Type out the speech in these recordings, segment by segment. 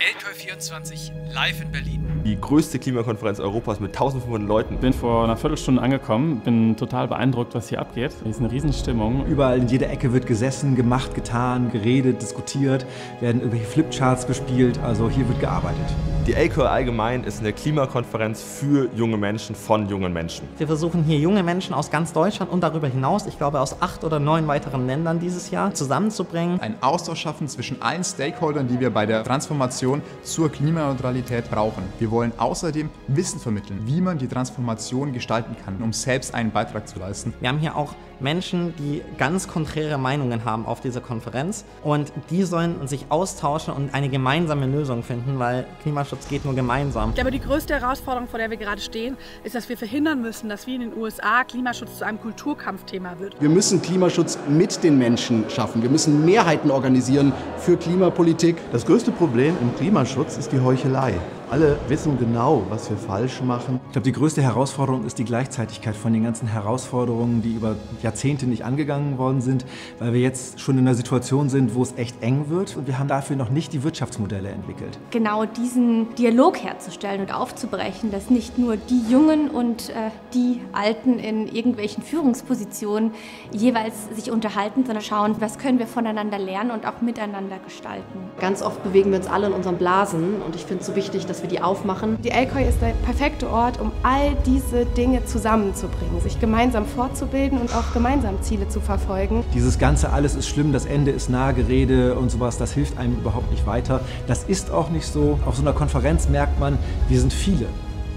LK24 live in Berlin. Die größte Klimakonferenz Europas mit 1500 Leuten. Bin vor einer Viertelstunde angekommen, bin total beeindruckt, was hier abgeht. Hier ist eine Riesenstimmung. Überall in jeder Ecke wird gesessen, gemacht, getan, geredet, diskutiert, werden irgendwelche Flipcharts bespielt, also hier wird gearbeitet. Die LKO allgemein ist eine Klimakonferenz für junge Menschen von jungen Menschen. Wir versuchen hier junge Menschen aus ganz Deutschland und darüber hinaus, ich glaube aus acht oder neun weiteren Ländern dieses Jahr, zusammenzubringen. Ein Austausch schaffen zwischen allen Stakeholdern, die wir bei der Transformation zur Klimaneutralität brauchen. Wir wollen außerdem Wissen vermitteln, wie man die Transformation gestalten kann, um selbst einen Beitrag zu leisten. Wir haben hier auch Menschen, die ganz konträre Meinungen haben auf dieser Konferenz und die sollen sich austauschen und eine gemeinsame Lösung finden, weil Klimaschutz geht nur gemeinsam. Ich glaube, die größte Herausforderung, vor der wir gerade stehen, ist, dass wir verhindern müssen, dass wie in den USA Klimaschutz zu einem Kulturkampfthema wird. Wir müssen Klimaschutz mit den Menschen schaffen. Wir müssen Mehrheiten organisieren für Klimapolitik. Das größte Problem im Klimaschutz ist die Heuchelei. Alle wissen genau, was wir falsch machen. Ich glaube, die größte Herausforderung ist die Gleichzeitigkeit von den ganzen Herausforderungen, die über Jahrzehnte nicht angegangen worden sind, weil wir jetzt schon in einer Situation sind, wo es echt eng wird und wir haben dafür noch nicht die Wirtschaftsmodelle entwickelt. Genau diesen Dialog herzustellen und aufzubrechen, dass nicht nur die Jungen und äh, die Alten in irgendwelchen Führungspositionen jeweils sich unterhalten, sondern schauen, was können wir voneinander lernen und auch miteinander gestalten. Ganz oft bewegen wir uns alle in unseren Blasen und ich finde es so wichtig, dass wir die aufmachen. Die Elkoi ist der perfekte Ort, um all diese Dinge zusammenzubringen, sich gemeinsam fortzubilden und auch gemeinsam Ziele zu verfolgen. Dieses ganze alles ist schlimm, das Ende ist Nahegerede und sowas, das hilft einem überhaupt nicht weiter. Das ist auch nicht so. Auf so einer Konferenz merkt man, wir sind viele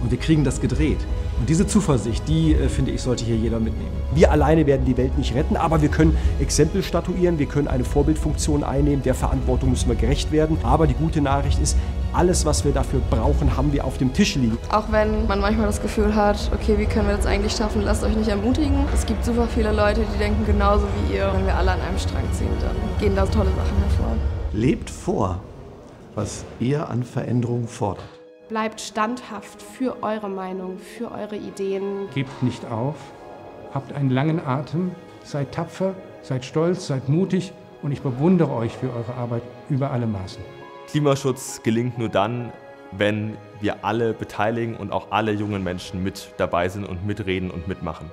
und wir kriegen das gedreht. Und diese Zuversicht, die, äh, finde ich, sollte hier jeder mitnehmen. Wir alleine werden die Welt nicht retten, aber wir können Exempel statuieren, wir können eine Vorbildfunktion einnehmen, der Verantwortung müssen wir gerecht werden. Aber die gute Nachricht ist, alles, was wir dafür brauchen, haben wir auf dem Tisch liegen. Auch wenn man manchmal das Gefühl hat, okay, wie können wir das eigentlich schaffen, lasst euch nicht ermutigen. Es gibt super viele Leute, die denken genauso wie ihr. Wenn wir alle an einem Strang ziehen, dann gehen da tolle Sachen hervor. Lebt vor, was ihr an Veränderung fordert. Bleibt standhaft für eure Meinung, für eure Ideen. Gebt nicht auf, habt einen langen Atem, seid tapfer, seid stolz, seid mutig und ich bewundere euch für eure Arbeit über alle Maßen. Klimaschutz gelingt nur dann, wenn wir alle beteiligen und auch alle jungen Menschen mit dabei sind und mitreden und mitmachen.